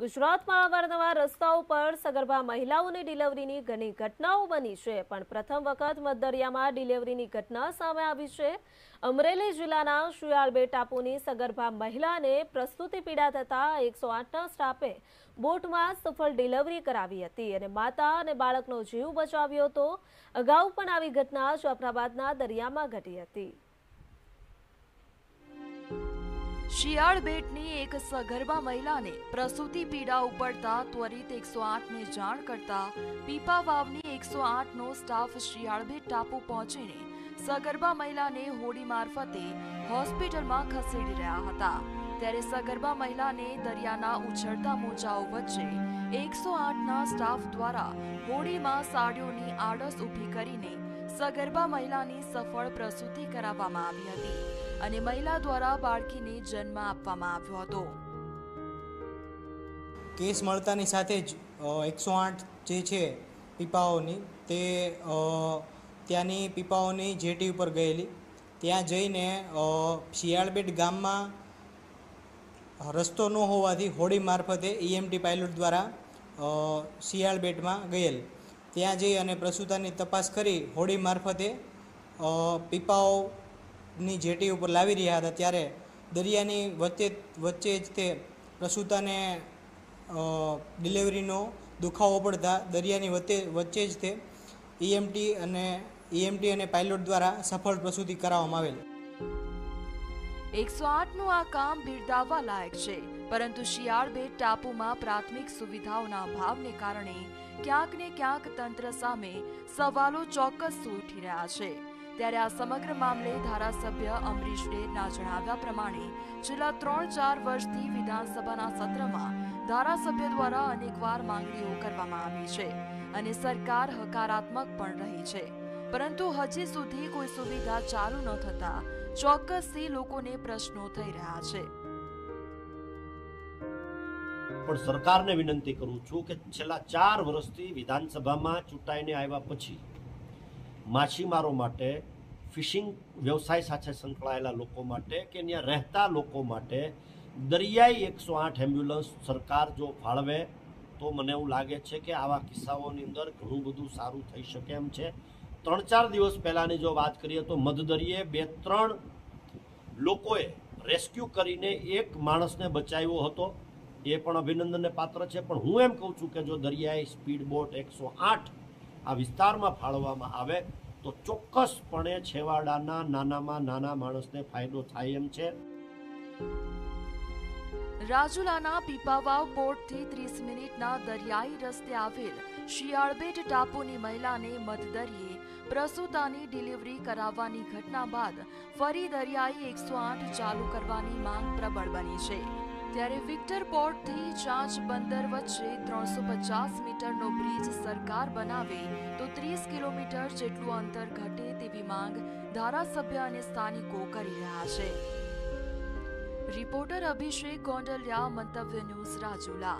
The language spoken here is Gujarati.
ગુજરાતમાં અવારનવાર રસ્તાઓ પર સગર્ભા મહિલાઓની ડિલિવરીની ઘણી ઘટનાઓ બની છે, પણ પ્રથમ વખત મધદરિયામાં ડિલિવરીની ઘટના સામે આવી છે. અમરેલી જિલ્લાના શિયાળબે ટાપુની સગર્ભા મહિલાને પ્રસ્તુતિ પીડા થતા એકસો આઠના સ્ટાફે બોટમાં સફળ ડિલિવરી કરાવી હતી અને માતા અને બાળકનો જીવ બચાવ્યો હતો. અગાઉ પણ આવી ઘટના જાફરાબાદના દરિયામાં ઘટી હતી. શિયાળ બેટની એક સગર્ભા મહિલાને પ્રસૂતિ પીડા ઉપડતા ત્વરિત એકસો આઠને જાણ કરતા પીપા વાવની એકસો આઠનો સ્ટાફ શિયાળબેટ ટાપુ પહોંચીને સગર્ભા મહિલાને હોડી મારફતે હોસ્પિટલમાં ખસેડી રહ્યા હતા. ત્યારે સગર્ભા મહિલાને દરિયાના ઉછળતા મોજાઓ વચ્ચે એકસો આઠના સ્ટાફ દ્વારા હોડીમાં સાડીઓની આડસ ઊભી કરીને સગર્ભા મહિલાની સફળ પ્રસૂતિ કરાવવામાં આવી હતી. અને મહિલા દ્વારા બાળકીને જન્મ આપવામાં આવ્યો હતો. કેસ મળતાની સાથે જ એકસો આઠ જે છે પીપાઓની તે ત્યાંની પીપાઓની જેટી ઉપર ગયેલી. ત્યાં જઈને શિયાળબેટ ગામમાં રસ્તો ન હોવાથી હોડી મારફતે ઈએમટી પાયલોટ દ્વારા શિયાળબેટમાં ગયેલ. ત્યાં જઈ અને પ્રસૂતાની તપાસ કરી હોડી મારફતે અ, પીપાઓની જેટી ઉપર લાવી રહ્યા હતા ત્યારે દરિયાની વચ્ચે વચ્ચે જ તે પ્રસૂતાને ડિલિવરીનો દુખાવો પડતા દરિયાની વચ્ચે વચ્ચે જ તે ઈએમટી અને ઈએમટી અને પાયલોટ દ્વારા સફળ પ્રસૂતિ કરાવવામાં આવેલ. એકસો આઠનું આ કામ બિરદાવવા લાયક છે, પરંતુ શિયાળબેટ ટાપુમાં પ્રાથમિક સુવિધાઓના અભાવને કારણે ક્યાંક ને ક્યાંક તંત્ર સામે સવાલો ચોક્કસ ઉઠી રહ્યા છે. ત્યારે આ સમગ્ર મામલે ધારાસભ્ય અમરીશ ડેરના જણાવ્યા પ્રમાણે છેલ્લા ત્રણ ચાર વર્ષથી વિધાનસભાના સત્રમાં ધારાસભ્ય દ્વારા અનેકવાર માંગણીઓ કરવામાં આવી છે અને સરકાર હકારાત્મક પણ રહી છે. પરંતુ હજી સુધી કોઈ સુવિધા ચાલુ ન થતા ચોક્કસથી લોકોને પ્રશ્નો થઈ રહ્યા છે. પણ સરકારને વિનંતી કરું છું કે છેલ્લા ચાર વર્ષથી વિધાનસભામાં ચૂંટાઈને આવ્યા પછી માછીમારો માટે, ફિશિંગ વ્યવસાય સાથે સંકળાયેલા લોકો માટે કે ત્યાં રહેતા લોકો માટે દરિયાઈ એકસો આઠ એમ્બ્યુલન્સ સરકાર જો ફાળવે, તો મને એવું લાગે છે કે આવા કિસ્સાઓની અંદર ઘણું બધું સારું થઈ શકે એમ છે. ત્રણ ચાર દિવસ પહેલાંની જો વાત કરીએ તો મધદરિયે બે ત્રણ લોકોએ રેસ્ક્યુ કરીને એક માણસને બચાવ્યો હતો. એ પણ અભિનંદનને પાત્ર છે, પણ હું એમ કહું છું કે જો દરિયાઈ સ્પીડ બોટ એકસો આઠ આ વિસ્તારમાં ફાળવવામાં આવે તો ચોક્કસપણે છેવાડાના નાનામાં નાના માણસને ફાયદો થાય એમ છે. રાજુલાના પીપાવાવ પોર્ટથી ત્રીસ મિનિટના દરિયાઈ રસ્તે આવેલ શિયાળબેટ ટાપુની મહિલાને મધદરિયે પ્રસૂતાની ડિલિવરી કરાવવાની ઘટના બાદ ફરી દરિયાઈ એકસો આઠ ચાલુ કરવાની માંગ પ્રબળ બની છે. ત્યારે વિક્ટર પોર્ટથી ચાંચ બંદર વચ્ચે ત્રણસો પચાસ મીટરનો બ્રિજ સરકાર બનાવે તો ત્રીસ કિલોમીટર જેટલું અંતર ઘટે તેવી માંગ ધારાસભ્ય અને સ્થાનિકો કરી રહ્યા છે. Reporter Abhishek Gondaliya, Mantavya news Rajula.